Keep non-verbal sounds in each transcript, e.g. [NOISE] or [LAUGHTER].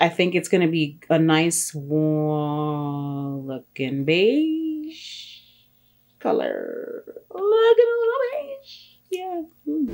I think it's going to be a nice warm looking beige color. Look at a little. Yeah.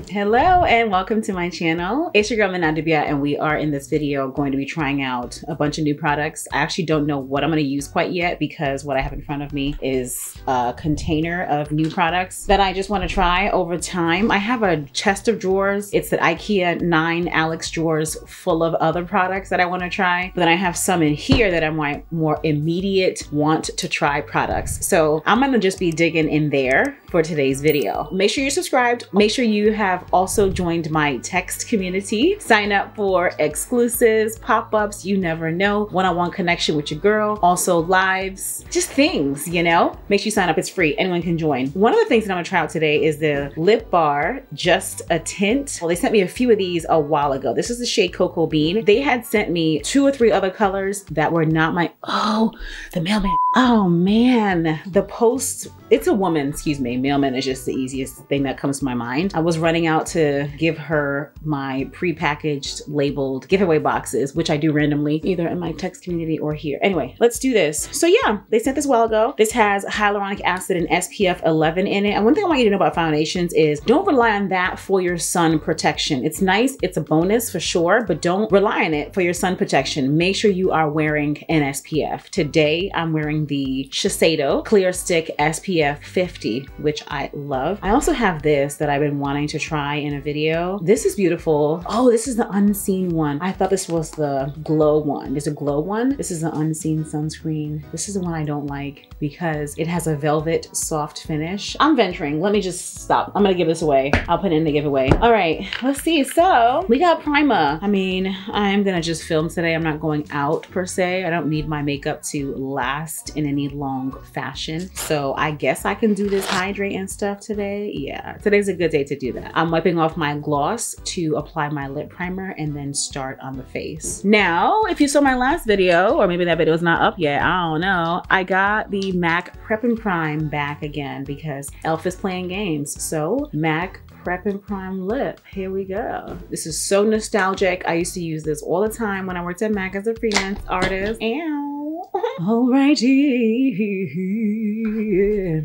Hello and welcome to my channel. It's your girl Mena Adubea and we are in this video going to be trying out a bunch of new products. I actually don't know what I'm going to use quite yet because what I have in front of me is a container of new products that I just want to try over time. I have a chest of drawers. It's the IKEA 9 Alex drawers full of other products that I want to try. But then I have some in here that I'm more immediate want to try products. So I'm going to just be digging in there for today's video. Make sure you're subscribed Make sure you have also joined my text community. Sign up for exclusives, pop-ups, you never know, one-on-one -on -one connection with your girl, also lives, just things, you know? Make sure you sign up, it's free, anyone can join. One of the things that I'm gonna try out today is the Lip Bar Just a Tint. Well, they sent me a few of these a while ago. This is the shade Cocoa Bean. They had sent me two or three other colors that were not my, oh, the mailman. Oh man, the post, it's a woman, excuse me. Mailman is just the easiest thing that comes to my mind. I was running out to give her my pre-packaged labeled giveaway boxes, which I do randomly either in my text community or here. Anyway, let's do this. So yeah, they sent this while ago. This has hyaluronic acid and SPF 11 in it. And one thing I want you to know about foundations is don't rely on that for your sun protection. It's nice, it's a bonus for sure, but don't rely on it for your sun protection. Make sure you are wearing an SPF. Today, I'm wearing the Shiseido Clear Stick SPF 50, which I love. I also have this that I've been wanting to try in a video. This is beautiful. Oh, this is the unseen one. I thought this was the glow one. There's a glow one. This is the unseen sunscreen. This is the one I don't like because it has a velvet soft finish. I'm venturing. Let me just stop. I'm gonna give this away. I'll put it in the giveaway. All right, let's see. So we got primer. I mean, I'm gonna just film today. I'm not going out per se. I don't need my makeup to last in any long fashion. So I guess I can do this hydrate and stuff today. Yeah, today's a good day to do that. I'm wiping off my gloss to apply my lip primer and then start on the face. Now, if you saw my last video, or maybe that video is not up yet, I don't know, I got the MAC Prep and Prime back again because Elf is playing games. So MAC Prep and Prime Lip. Here we go. This is so nostalgic. I used to use this all the time when I worked at MAC as a freelance artist. And Alrighty.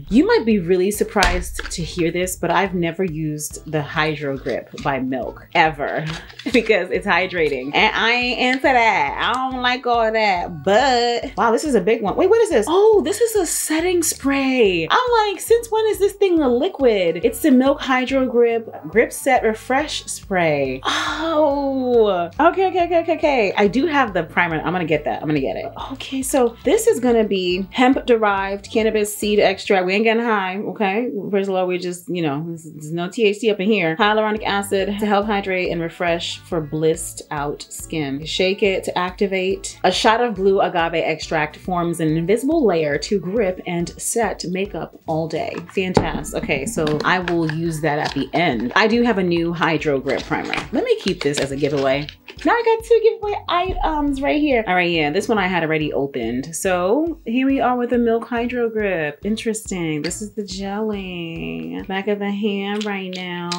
You might be really surprised to hear this, but I've never used the Hydrogrip by Milk ever [LAUGHS] because it's hydrating. And I ain't into that. I don't like all that. But wow, this is a big one. Wait, what is this? Oh, this is a setting spray. I'm like, since when is this thing a liquid? It's the Milk Hydrogrip Grip Set Refresh Spray. Oh, okay, okay, okay, okay, okay. I do have the primer. I'm gonna get that. I'm gonna get it. Okay, so this is gonna be hemp derived cannabis seed extract. We ain't getting high, okay? First of all, we just, you know, there's no THC up in here. Hyaluronic acid to help hydrate and refresh for blissed out skin. Shake it to activate. A shot of blue agave extract forms an invisible layer to grip and set makeup all day. Fantastic. Okay, so I will use that at the end. I do have a new Hydrogrip primer. Let me keep this as a giveaway. Now I got two giveaway items right here. All right, yeah, this one I had already opened opened. So here we are with the Milk Hydrogrip. Interesting. This is the jelly. Back of the hand right now.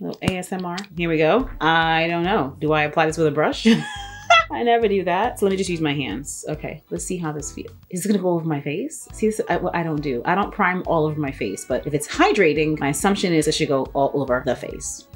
Little ASMR. Here we go. I don't know. Do I apply this with a brush? [LAUGHS] I never do that. So let me just use my hands. Okay, let's see how this feels. Is it gonna go over my face? See, this, I, I don't do. I don't prime all over my face, but if it's hydrating, my assumption is it should go all over the face.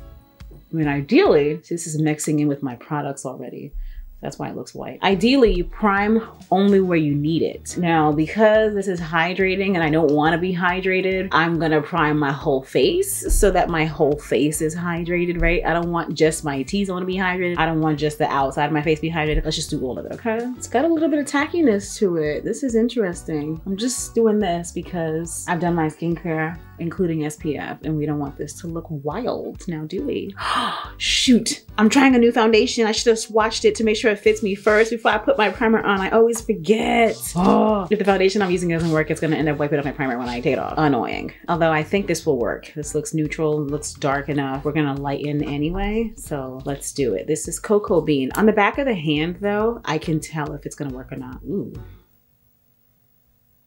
I mean, ideally, this is mixing in with my products already. That's why it looks white. Ideally, you prime only where you need it. Now, because this is hydrating and I don't want to be hydrated, I'm gonna prime my whole face so that my whole face is hydrated, right? I don't want just my T-zone to be hydrated. I don't want just the outside of my face to be hydrated. Let's just do all of it, okay? It's got a little bit of tackiness to it. This is interesting. I'm just doing this because I've done my skincare including SPF, and we don't want this to look wild now, do we? [GASPS] Shoot, I'm trying a new foundation. I should have swatched it to make sure it fits me first before I put my primer on. I always forget. Oh, if the foundation I'm using doesn't work, it's gonna end up wiping off my primer when I take it off. Annoying. Although I think this will work. This looks neutral, looks dark enough. We're gonna lighten anyway, so let's do it. This is Cocoa Bean. On the back of the hand though, I can tell if it's gonna work or not. Ooh.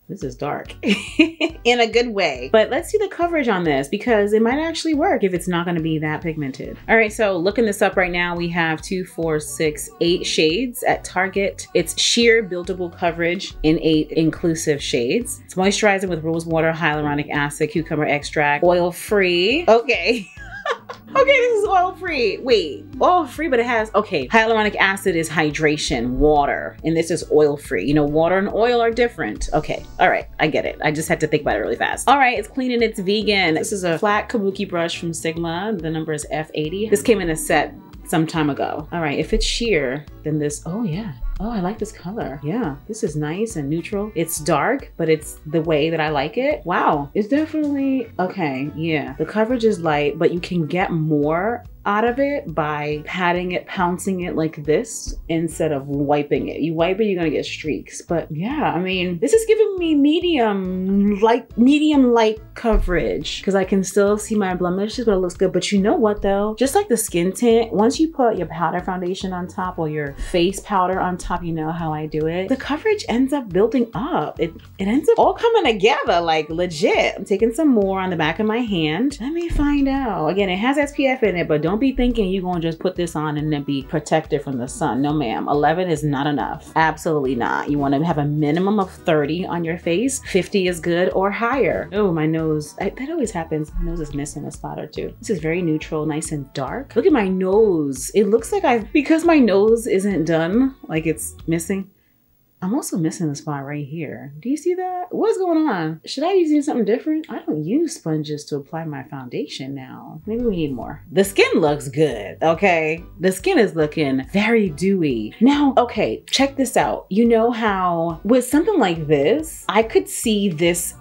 This is dark [LAUGHS] in a good way. But let's see the coverage on this because it might actually work if it's not gonna be that pigmented. All right, so looking this up right now, we have two, four, six, eight shades at Target. It's sheer buildable coverage in eight inclusive shades. It's moisturizing with rose water, hyaluronic acid, cucumber extract, oil free. Okay. [LAUGHS] [LAUGHS] okay, this is oil free. Wait, oil free, but it has, okay, hyaluronic acid is hydration, water, and this is oil free. You know, water and oil are different. Okay, all right, I get it. I just had to think about it really fast. All right, it's clean and it's vegan. This is a flat kabuki brush from Sigma. The number is F80. This came in a set some time ago. All right, if it's sheer, then this, oh yeah, Oh, I like this color. Yeah, this is nice and neutral. It's dark, but it's the way that I like it. Wow, it's definitely, okay, yeah. The coverage is light, but you can get more out of it by patting it, pouncing it like this instead of wiping it. You wipe it, you're gonna get streaks. But yeah, I mean, this is giving me medium, like medium light coverage because I can still see my blemishes, but it looks good. But you know what though? Just like the skin tint, once you put your powder foundation on top or your face powder on top, you know how I do it, the coverage ends up building up. It, it ends up all coming together like legit. I'm taking some more on the back of my hand. Let me find out. Again, it has SPF in it, but don't be thinking you're gonna just put this on and then be protected from the sun. No ma'am, 11 is not enough. Absolutely not. You wanna have a minimum of 30 on your face. 50 is good or higher. Oh, my nose, I, that always happens. My nose is missing a spot or two. This is very neutral, nice and dark. Look at my nose. It looks like I've, because my nose isn't done, like it's missing, I'm also missing a spot right here. Do you see that? What's going on? Should I be using something different? I don't use sponges to apply my foundation now. Maybe we need more. The skin looks good, okay? The skin is looking very dewy. Now, okay, check this out. You know how with something like this, I could see this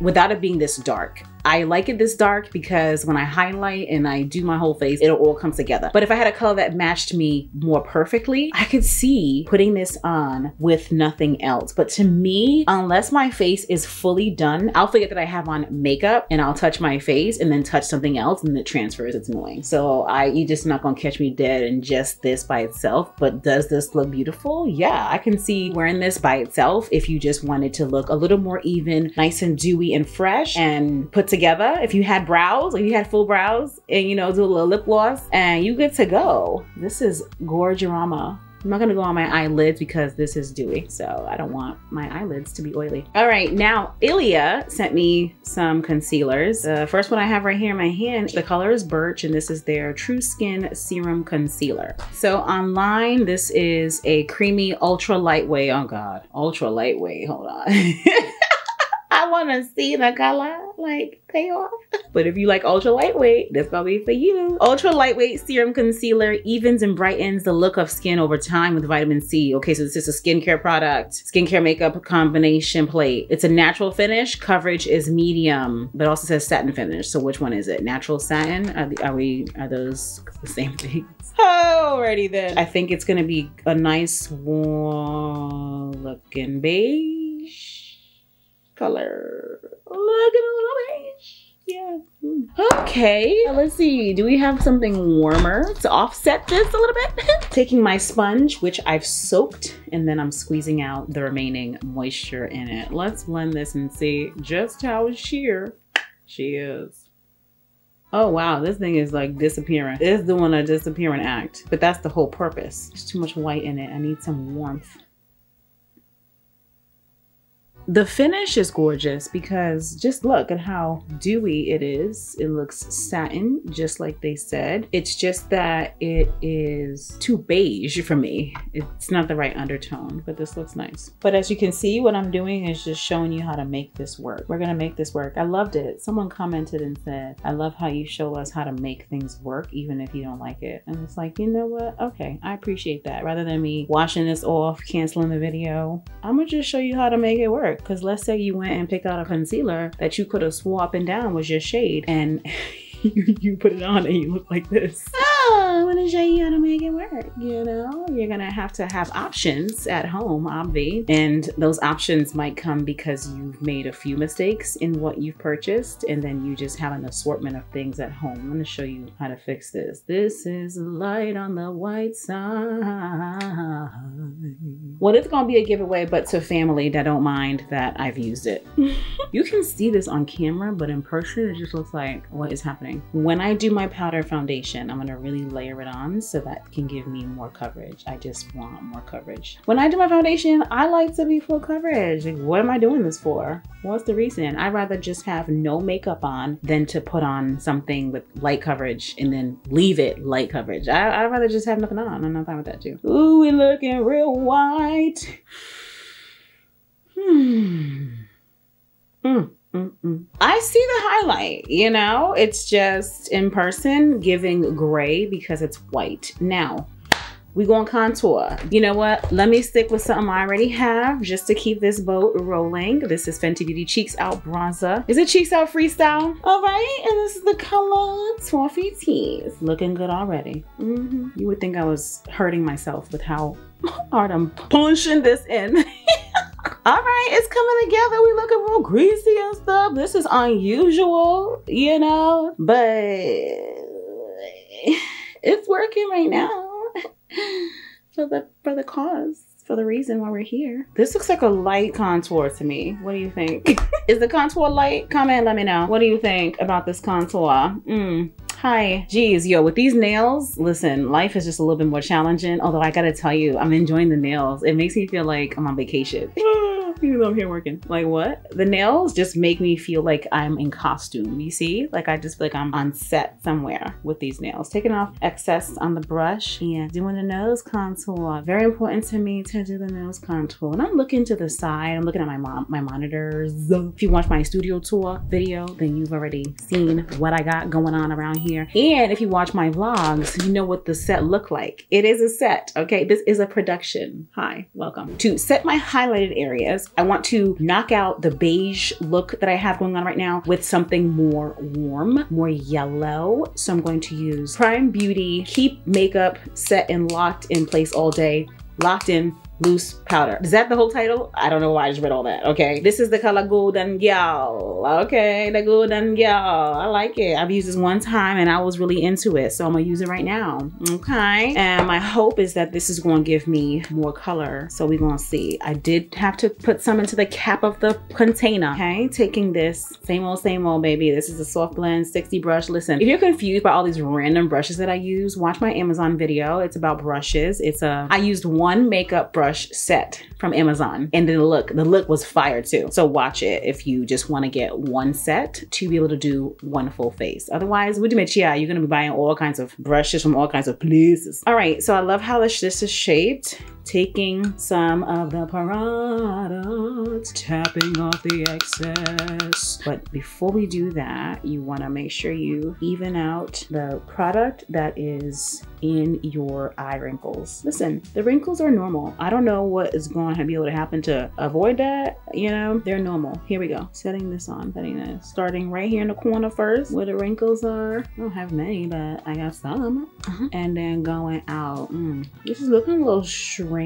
without it being this dark. I like it this dark because when I highlight and I do my whole face, it'll all comes together. But if I had a color that matched me more perfectly, I could see putting this on with nothing else. But to me, unless my face is fully done, I'll forget that I have on makeup and I'll touch my face and then touch something else and it transfers. It's annoying. So I, you just not gonna catch me dead in just this by itself. But does this look beautiful? Yeah, I can see wearing this by itself if you just wanted to look a little more even, nice and dewy and fresh and put together. If you had brows, if you had full brows and you know, do a little lip gloss and you good to go. This is Gorgorama. I'm not gonna go on my eyelids because this is dewy, so I don't want my eyelids to be oily. All right, now Ilia sent me some concealers. The first one I have right here in my hand, the color is Birch, and this is their True Skin Serum Concealer. So online, this is a creamy, ultra lightweight, oh God, ultra lightweight, hold on. [LAUGHS] I want to see the color like pay off. But if you like ultra lightweight, this gonna be for you. Ultra lightweight serum concealer evens and brightens the look of skin over time with vitamin C. Okay, so this is a skincare product, skincare makeup combination plate. It's a natural finish. Coverage is medium, but also says satin finish. So which one is it? Natural satin? Are, the, are we? Are those [LAUGHS] the same things? Alrighty then. I think it's gonna be a nice warm looking beige color. Look at a little beige. Yeah. Okay, let's see. Do we have something warmer to offset this a little bit? [LAUGHS] Taking my sponge, which I've soaked, and then I'm squeezing out the remaining moisture in it. Let's blend this and see just how sheer she is. Oh wow, this thing is like disappearing. It's doing a disappearing act, but that's the whole purpose. There's too much white in it. I need some warmth. The finish is gorgeous because just look at how dewy it is. It looks satin, just like they said. It's just that it is too beige for me. It's not the right undertone, but this looks nice. But as you can see, what I'm doing is just showing you how to make this work. We're gonna make this work. I loved it. Someone commented and said, I love how you show us how to make things work, even if you don't like it. And it's like, you know what? Okay, I appreciate that. Rather than me washing this off, canceling the video, I'm gonna just show you how to make it work because let's say you went and picked out a concealer that you could have up and down was your shade and [LAUGHS] you put it on and you look like this. I want to show you how to make it work. You know, you're gonna have to have options at home, obvi, and those options might come because you've made a few mistakes in what you've purchased, and then you just have an assortment of things at home. I'm gonna show you how to fix this. This is light on the white side. Well, it's gonna be a giveaway, but to family that don't mind that I've used it. [LAUGHS] you can see this on camera, but in person, it just looks like what is happening. When I do my powder foundation, I'm gonna really layer it on so that can give me more coverage. I just want more coverage. When I do my foundation, I like to be full coverage. Like, what am I doing this for? What's the reason? I'd rather just have no makeup on than to put on something with light coverage and then leave it light coverage. I, would rather just have nothing on. I'm not fine with that too. Ooh, we looking real white. [SIGHS] Hmm. Mm. I see the highlight, you know, it's just in person giving gray because it's white. Now, we going contour. You know what? Let me stick with something I already have just to keep this boat rolling. This is Fenty Beauty Cheeks Out Bronzer. Is it Cheeks Out Freestyle? All right, and this is the color Toffee Tease. Looking good already. Mm -hmm. You would think I was hurting myself with how [LAUGHS] hard I'm punching this in. [LAUGHS] all right, it's coming together. We looking real greasy and stuff. This is unusual, you know, but it's working right now [LAUGHS] for the for the cause for the reason why we're here. This looks like a light contour to me. What do you think? [LAUGHS] Is the contour light? Comment, let me know. What do you think about this contour? Mm. Hi. Geez, yo, with these nails, listen, life is just a little bit more challenging. Although I gotta tell you, I'm enjoying the nails. It makes me feel like I'm on vacation. [LAUGHS] even though I'm here working. Like what? The nails just make me feel like I'm in costume. You see? Like I just feel like I'm on set somewhere with these nails. Taking off excess on the brush and doing the nose contour. Very important to me to do the nose contour. And I'm looking to the side. I'm looking at my mom, my monitors. If you watch my studio tour video, then you've already seen what I got going on around here. And if you watch my vlogs, you know what the set look like. It is a set, okay? This is a production. Hi, welcome. To set my highlighted areas, I want to knock out the beige look that I have going on right now with something more warm, more yellow. So I'm going to use Prime Beauty Keep Makeup Set and Locked in Place All Day Locked in loose powder. Is that the whole title? I don't know why I just read all that, okay? This is the color Golden Gyal, okay? The Golden Gyal, I like it. I've used this one time and I was really into it, so I'm gonna use it right now, okay? And my hope is that this is gonna give me more color, so we're gonna see. I did have to put some into the cap of the container, okay? Taking this, same old, same old, baby. This is a soft blend 60 brush. Listen, if you're confused by all these random brushes that I use, watch my Amazon video. It's about brushes. It's a, I used one makeup brush brush set from Amazon. And then look, the look was fire too. So watch it if you just want to get one set to be able to do one full face. Otherwise, with Chia, you're to be buying all kinds of brushes from all kinds of places. All right, so I love how this, this is shaped taking some of the product, tapping off the excess. But before we do that, you wanna make sure you even out the product that is in your eye wrinkles. Listen, the wrinkles are normal. I don't know what is going to be able to happen to avoid that. You know, they're normal. Here we go. Setting this on, setting this. Starting right here in the corner first where the wrinkles are. I don't have many, but I got some. Uh -huh. And then going out. Mm. This is looking a little shrinky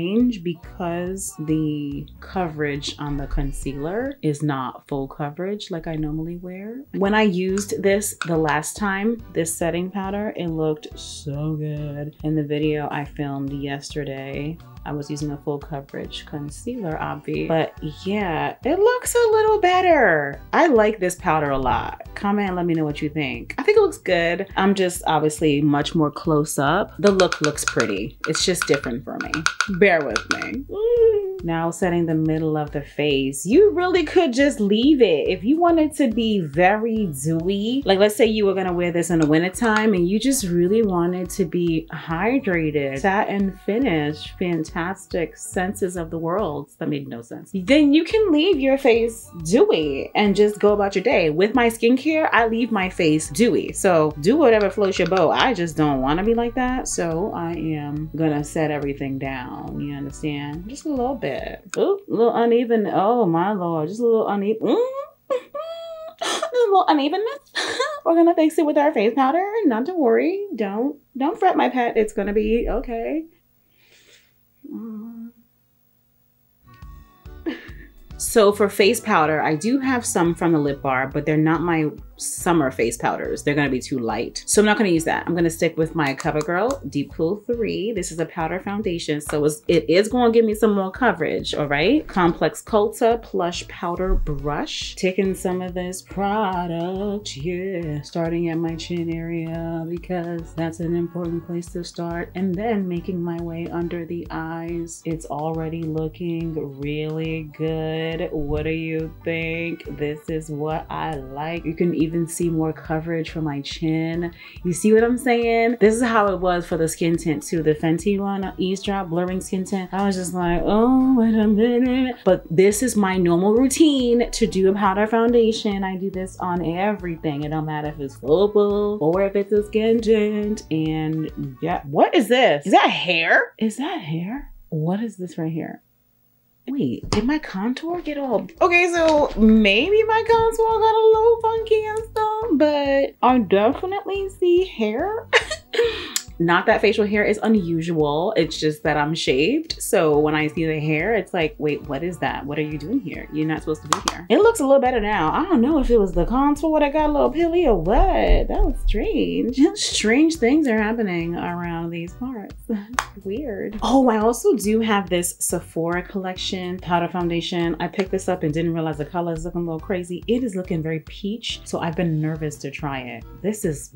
because the coverage on the concealer is not full coverage like I normally wear. When I used this the last time, this setting powder, it looked so good. In the video I filmed yesterday, I was using a full coverage concealer, obvi. But yeah, it looks a little better. I like this powder a lot. Comment and let me know what you think. I think it looks good. I'm just obviously much more close up. The look looks pretty. It's just different for me. Bear with me. Mm. Now setting the middle of the face. You really could just leave it. If you wanted to be very dewy, like let's say you were gonna wear this in the wintertime and you just really wanted to be hydrated, satin finish, fantastic senses of the world. That made no sense. Then you can leave your face dewy and just go about your day. With my skincare, I leave my face dewy. So do whatever floats your boat. I just don't wanna be like that. So I am gonna set everything down. You understand? Just a little bit bit. Oh, a little uneven. Oh my lord, just a little uneven. Mm a little unevenness. [LAUGHS] We're gonna fix it with our face powder. Not to worry. Don't don't fret, my pet. It's gonna be okay. So for face powder, I do have some from the Lip Bar, but they're not my summer face powders. They're gonna be too light. So I'm not gonna use that. I'm gonna stick with my CoverGirl Deep Cool 3. This is a powder foundation, so it is gonna give me some more coverage, all right? Complex Culture Plush Powder Brush. Taking some of this product, yeah. Starting at my chin area because that's an important place to start. And then making my way under the eyes. It's already looking really good. What do you think? This is what I like. You can even see more coverage for my chin. You see what I'm saying? This is how it was for the skin tint too. The Fenty one, Eaze Drop Blurring Skin Tint. I was just like, oh, wait a minute. But this is my normal routine to do a powder foundation. I do this on everything. It don't matter if it's full or if it's a skin tint. And yeah, what is this? Is that hair? Is that hair? What is this right here? Wait, did my contour get all... Okay, so maybe my contour got a little funky and stuff, but I definitely see hair. [LAUGHS] Not that facial hair is unusual. It's just that I'm shaved. So when I see the hair, it's like, wait, what is that? What are you doing here? You're not supposed to be here. It looks a little better now. I don't know if it was the contour that I got a little pilly or what. That was strange. [LAUGHS] strange things are happening around these parts. [LAUGHS] Weird. Oh, I also do have this Sephora collection powder foundation. I picked this up and didn't realize the color is looking a little crazy. It is looking very peach. So I've been nervous to try it. This is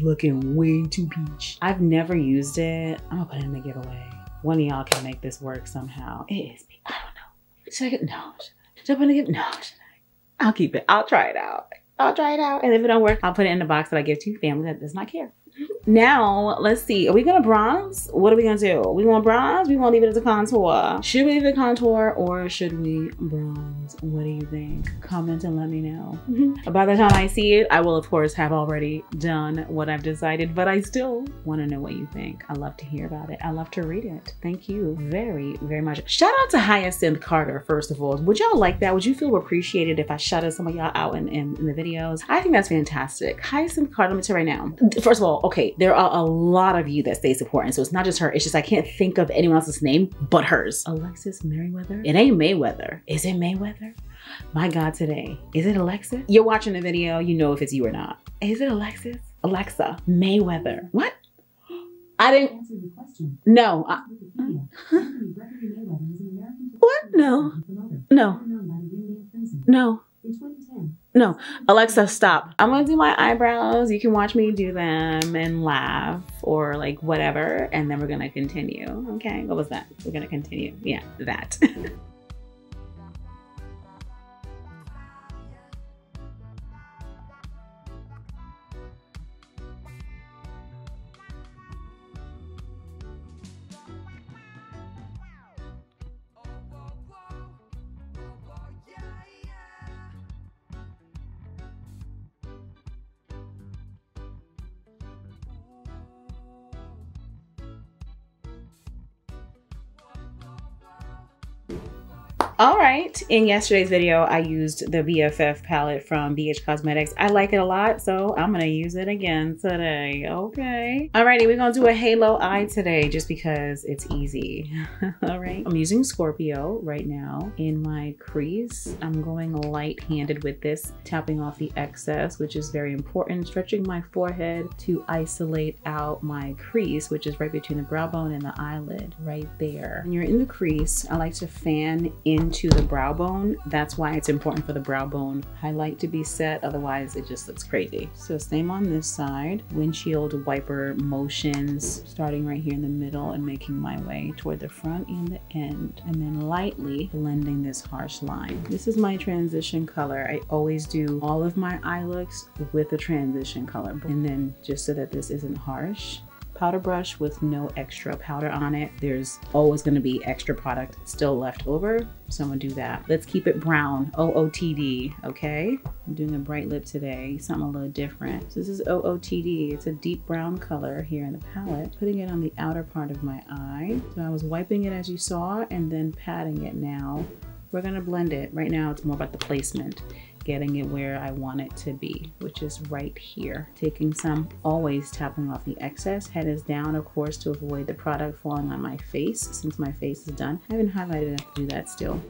looking way too peach. I've I've never used it. I'm gonna put it in the giveaway. One of y'all can make this work somehow. It is, I don't know. Should I get, no, should I, should I put it in the, no, should I? I'll keep it. I'll try it out. I'll try it out. And if it don't work, I'll put it in the box that I give to family that does not care. Now, let's see. Are we gonna bronze? What are we gonna do? We want bronze? We want to leave it as a contour? Should we leave it contour or should we bronze? What do you think? Comment and let me know. Mm-hmm. By the time I see it, I will of course have already done what I've decided, but I still want to know what you think. I love to hear about it. I love to read it. Thank you very, very much. Shout out to Hyacinth Carter, first of all. Would y'all like that? Would you feel appreciated if I shouted some of y'all out in, in, in the videos? I think that's fantastic. Hyacinth Carter, let me tell you right now. First of all, okay, there are a lot of you that stay supporting. So it's not just her. It's just I can't think of anyone else's name but hers. Alexis Merriweather. It ain't Mayweather. Is it Mayweather? My God, today. Is it Alexa? You're watching the video, you know if it's you or not. Is it Alexis? Alexa, Mayweather. What? [GASPS] I didn't answer the question. No. I, what? No. No. No. No, Alexa, stop. I'm gonna do my eyebrows. You can watch me do them and laugh or like whatever. And then we're gonna continue. Okay, what was that? We're gonna continue. Yeah, that. [LAUGHS] All right, in yesterday's video, I used the BFF palette from BH Cosmetics. I like it a lot, so I'm gonna use it again today, okay? Alrighty, we're gonna do a halo eye today just because it's easy, [LAUGHS] all right? I'm using Scorpio right now in my crease. I'm going light-handed with this, tapping off the excess, which is very important, stretching my forehead to isolate out my crease, which is right between the brow bone and the eyelid, right there. When you're in the crease, I like to fan in into the brow bone. That's why it's important for the brow bone highlight to be set. Otherwise, it just looks crazy. So same on this side. Windshield wiper motions starting right here in the middle and making my way toward the front and the end. And then lightly blending this harsh line. This is my transition color. I always do all of my eye looks with a transition color. And then just so that this isn't harsh, powder brush with no extra powder on it. There's always gonna be extra product still left over, so I'm gonna do that. Let's keep it brown, OOTD, okay? I'm doing a bright lip today, something a little different. So this is OOTD, it's a deep brown color here in the palette. Putting it on the outer part of my eye. So I was wiping it as you saw and then patting it now. We're gonna blend it. Right now it's more about the placement getting it where I want it to be, which is right here. Taking some, always tapping off the excess. Head is down, of course, to avoid the product falling on my face since my face is done. I haven't highlighted enough to do that still.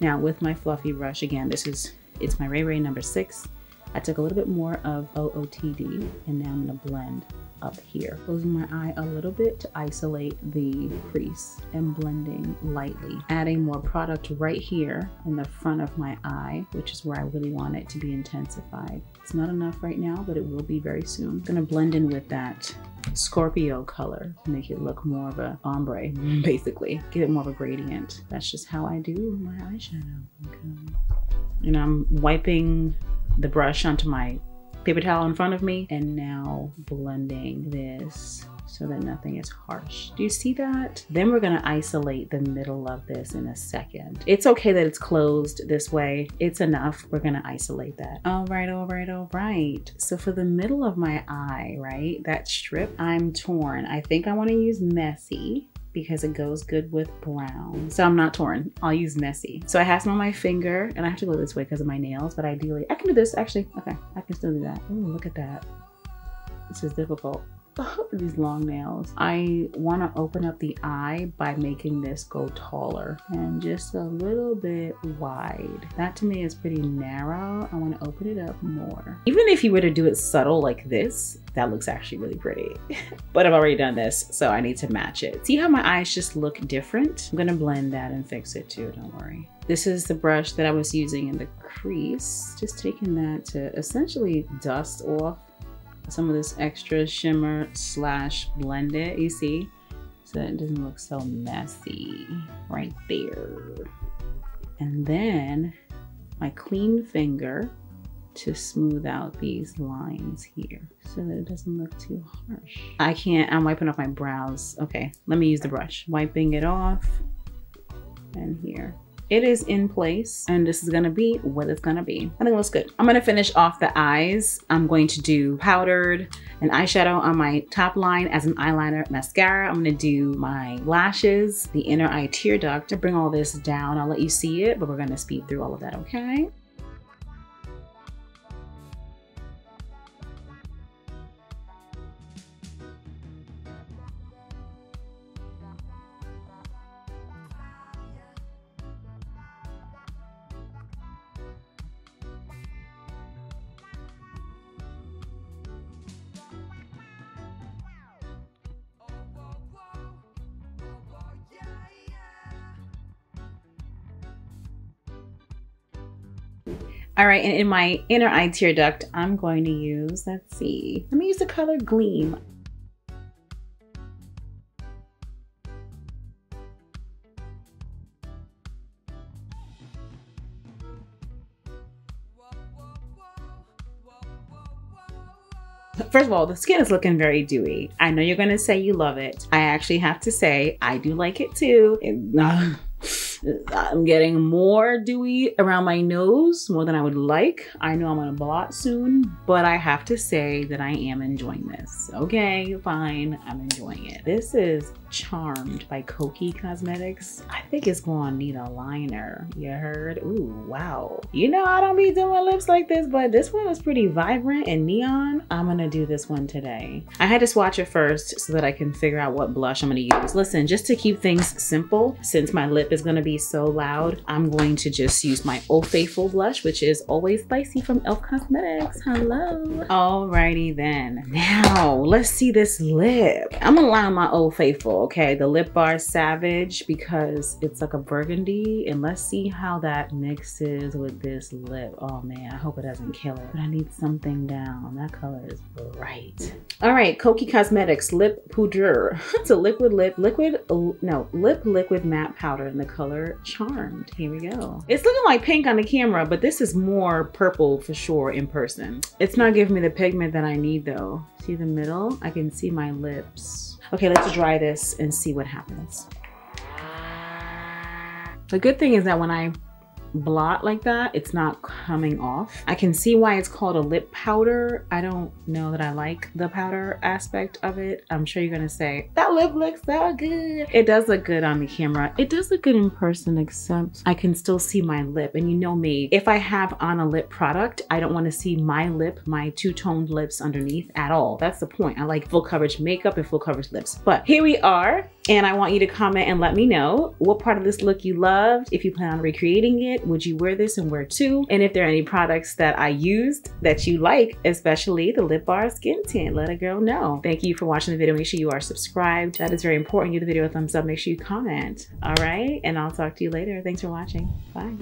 Now with my fluffy brush, again, this is, it's my Ray Ray number six. I took a little bit more of OOTD and now I'm gonna blend up here. Closing my eye a little bit to isolate the crease and blending lightly. Adding more product right here in the front of my eye, which is where I really want it to be intensified. It's not enough right now, but it will be very soon. I'm gonna blend in with that Scorpio color to make it look more of a ombre, [LAUGHS] basically. Give it more of a gradient. That's just how I do my eyeshadow. Okay. And I'm wiping the brush onto my paper towel in front of me and now blending this so that nothing is harsh. Do you see that? Then we're gonna isolate the middle of this in a second. It's okay that it's closed this way. It's enough. We're gonna isolate that. All right, all right, all right. So for the middle of my eye, right, that strip, I'm torn. I think I wanna use Messy because it goes good with brown. So I'm not torn, I'll use messy. So I have some on my finger and I have to go this way because of my nails, but ideally, I can do this actually. Okay, I can still do that. Oh, look at that. This is difficult. These long nails. I want to open up the eye by making this go taller and just a little bit wide. That to me is pretty narrow. I want to open it up more. Even if you were to do it subtle like this, that looks actually really pretty. [LAUGHS] but I've already done this, so I need to match it. See how my eyes just look different? I'm gonna blend that and fix it too, don't worry. This is the brush that I was using in the crease. Just taking that to essentially dust off some of this extra shimmer slash blend it, you see? So that it doesn't look so messy right there. And then my clean finger to smooth out these lines here so that it doesn't look too harsh. I can't, I'm wiping off my brows. Okay, let me use the brush. Wiping it off and here. It is in place and this is gonna be what it's gonna be. I think it looks good. I'm gonna finish off the eyes. I'm going to do powdered and eyeshadow on my top line as an eyeliner mascara. I'm gonna do my lashes, the inner eye tear duct to bring all this down. I'll let you see it, but we're gonna speed through all of that, okay? All right, and in my inner eye tear duct, I'm going to use, let's see, let me use the color Gleam. First of all, the skin is looking very dewy. I know you're gonna say you love it. I actually have to say, I do like it too. It, uh, I'm getting more dewy around my nose, more than I would like. I know I'm gonna blot soon, but I have to say that I am enjoying this. Okay, fine, I'm enjoying it. This is Charmed by Kokie Cosmetics. I think it's gonna need a liner. You heard? Ooh, wow. You know I don't be doing lips like this, but this one was pretty vibrant and neon. I'm gonna do this one today. I had to swatch it first so that I can figure out what blush I'm gonna use. Listen, just to keep things simple, since my lip is gonna be so loud, I'm going to just use my Old Faithful blush, which is always spicy from e.l.f. Cosmetics. Hello. Alrighty then. Now, let's see this lip. I'm gonna line my Old Faithful okay, the Lip Bar Savage because it's like a burgundy and let's see how that mixes with this lip. Oh man, I hope it doesn't kill it, but I need something down. That color is bright. All right, Kokie Cosmetics Lip Poudre. [LAUGHS] it's a liquid lip, liquid, no, lip liquid matte powder in the color Charmed. Here we go. It's looking like pink on the camera, but this is more purple for sure in person. It's not giving me the pigment that I need though. See the middle? I can see my lips. Okay, let's dry this and see what happens. The good thing is that when I blot like that, it's not coming off. I can see why it's called a lip powder. I don't know that I like the powder aspect of it. I'm sure you're gonna say, that lip looks so good. It does look good on the camera. It does look good in person, except I can still see my lip. And you know me, if I have on a lip product, I don't wanna see my lip, my two-toned lips underneath at all. That's the point. I like full coverage makeup and full coverage lips. But here we are And I want you to comment and let me know what part of this look you loved. If you plan on recreating it, would you wear this and where to? And if there are any products that I used that you like, especially the Lip Bar Skin Tint, let a girl know. Thank you for watching the video. Make sure you are subscribed. That is very important. Give the video a thumbs up. Make sure you comment. All right. And I'll talk to you later. Thanks for watching. Bye.